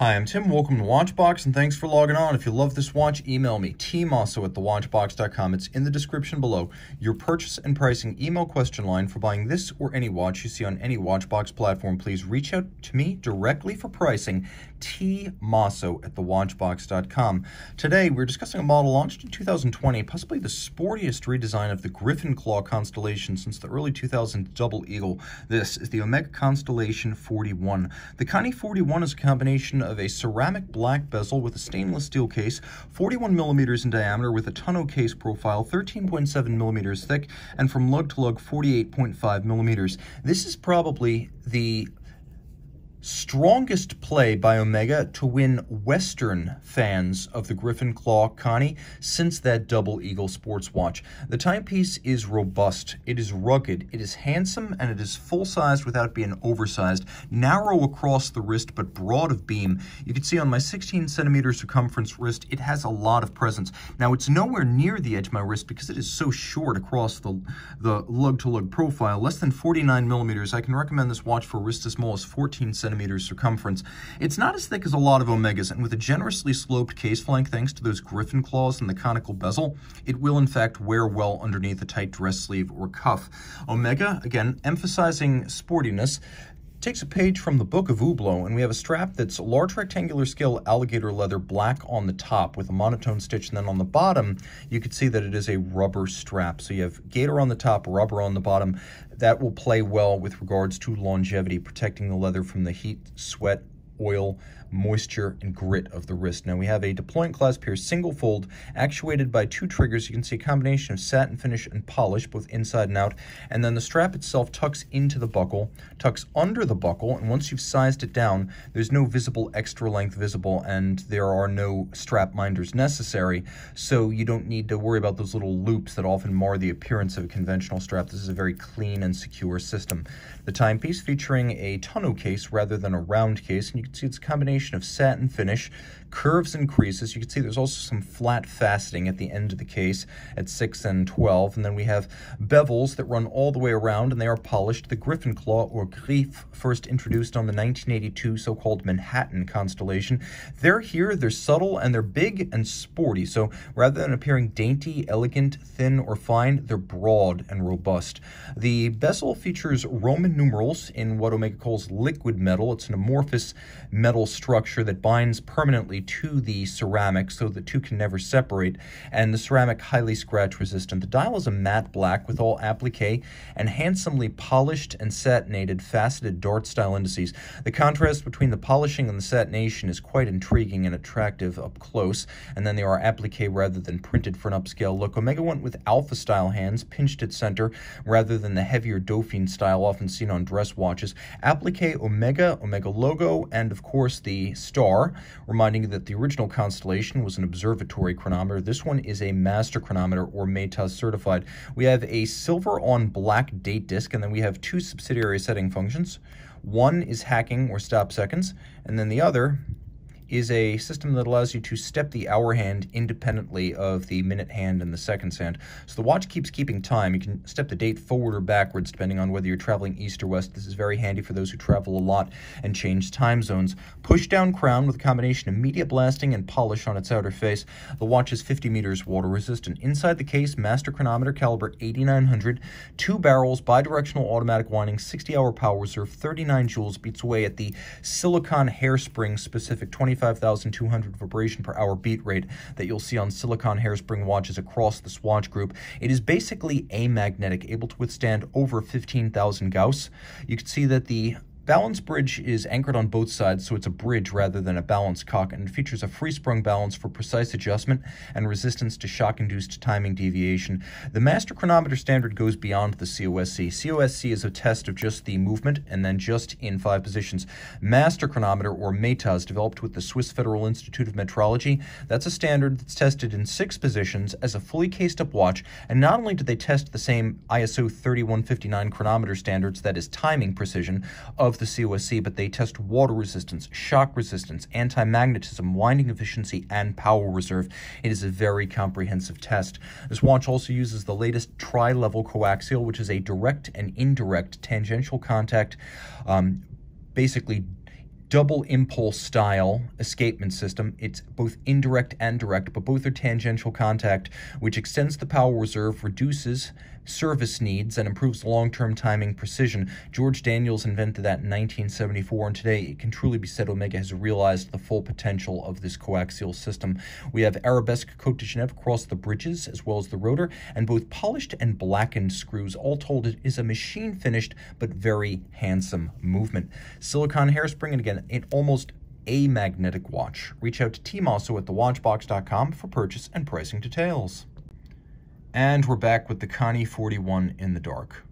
Hi, I'm Tim. Welcome to Watchbox, and thanks for logging on. If you love this watch, email me, tmosso at thewatchbox.com. It's in the description below. Your purchase and pricing email question line for buying this or any watch you see on any Watchbox platform. Please reach out to me directly for pricing, tmosso at thewatchbox.com. Today, we're discussing a model launched in 2020, possibly the sportiest redesign of the Griffin Claw constellation since the early 2000s Double Eagle. This is the Omega Constellation 41. The Connie 41 is a combination of a ceramic black bezel with a stainless steel case, 41 millimeters in diameter with a tonneau case profile, 13.7 millimeters thick, and from lug to lug 48.5 millimeters. This is probably the strongest play by Omega to win Western fans of the Griffin Claw Connie since that Double Eagle sports watch. The timepiece is robust, it is rugged, it is handsome, and it is full-sized without being oversized, narrow across the wrist but broad of beam. You can see on my 16 centimeter circumference wrist, it has a lot of presence. Now, it's nowhere near the edge of my wrist because it is so short across the, the lug-to-lug -lug profile, less than 49 millimeters. I can recommend this watch for wrist as small as 14 centimeters centimeters circumference. It's not as thick as a lot of Omegas, and with a generously sloped case flank thanks to those griffin claws and the conical bezel, it will in fact wear well underneath a tight dress sleeve or cuff. Omega, again, emphasizing sportiness, takes a page from the Book of Hublot, and we have a strap that's large rectangular scale alligator leather black on the top with a monotone stitch, and then on the bottom, you can see that it is a rubber strap. So you have gator on the top, rubber on the bottom. That will play well with regards to longevity, protecting the leather from the heat, sweat, oil, moisture, and grit of the wrist. Now we have a deployant clasp here, single fold, actuated by two triggers. You can see a combination of satin finish and polish, both inside and out. And then the strap itself tucks into the buckle, tucks under the buckle, and once you've sized it down, there's no visible extra length visible, and there are no strap minders necessary, so you don't need to worry about those little loops that often mar the appearance of a conventional strap. This is a very clean and secure system. The timepiece featuring a tonneau case rather than a round case, and you can see it's a combination of satin finish, curves and creases. You can see there's also some flat faceting at the end of the case at 6 and 12. And then we have bevels that run all the way around and they are polished. The Griffin Claw or Griffe, first introduced on the 1982 so-called Manhattan constellation. They're here, they're subtle, and they're big and sporty. So rather than appearing dainty, elegant, thin, or fine, they're broad and robust. The bezel features Roman numerals in what Omega calls liquid metal. It's an amorphous metal structure that binds permanently to the ceramic so the two can never separate, and the ceramic highly scratch resistant. The dial is a matte black with all applique and handsomely polished and satinated faceted dart style indices. The contrast between the polishing and the satination is quite intriguing and attractive up close, and then they are applique rather than printed for an upscale look. Omega went with alpha style hands, pinched at center, rather than the heavier Dauphine style often seen on dress watches. Applique Omega, Omega logo, and of course the star, reminding you that the original Constellation was an observatory chronometer. This one is a master chronometer or METAS certified. We have a silver on black date disc, and then we have two subsidiary setting functions. One is hacking or stop seconds, and then the other is a system that allows you to step the hour hand independently of the minute hand and the seconds hand. So the watch keeps keeping time. You can step the date forward or backwards depending on whether you're traveling east or west. This is very handy for those who travel a lot and change time zones. Push down crown with a combination of media blasting and polish on its outer face. The watch is 50 meters water resistant. Inside the case, master chronometer caliber 8900, two barrels, bidirectional automatic winding, 60 hour power reserve, 39 jewels, beats away at the silicon hairspring specific 25 25,200 vibration per hour beat rate that you'll see on silicon hairspring watches across the Swatch group. It is basically amagnetic, able to withstand over 15,000 Gauss. You can see that the Balance bridge is anchored on both sides, so it's a bridge rather than a balance cock, and features a free-sprung balance for precise adjustment and resistance to shock-induced timing deviation. The master chronometer standard goes beyond the COSC. COSC is a test of just the movement and then just in five positions. Master chronometer, or METAS, developed with the Swiss Federal Institute of Metrology, that's a standard that's tested in six positions as a fully cased-up watch, and not only do they test the same ISO 3159 chronometer standards, that is timing precision, of the COSC, but they test water resistance, shock resistance, anti-magnetism, winding efficiency, and power reserve. It is a very comprehensive test. This watch also uses the latest tri-level coaxial, which is a direct and indirect tangential contact, um, basically double impulse style escapement system. It's both indirect and direct, but both are tangential contact, which extends the power reserve, reduces service needs, and improves long term timing precision. George Daniels invented that in 1974, and today it can truly be said Omega has realized the full potential of this coaxial system. We have arabesque Cote de Genève across the bridges as well as the rotor, and both polished and blackened screws. All told, it is a machine finished but very handsome movement. Silicon hairspring, and again, it almost amagnetic watch. Reach out to Team Mosso at thewatchbox.com for purchase and pricing details. And we're back with the Connie 41 in the dark.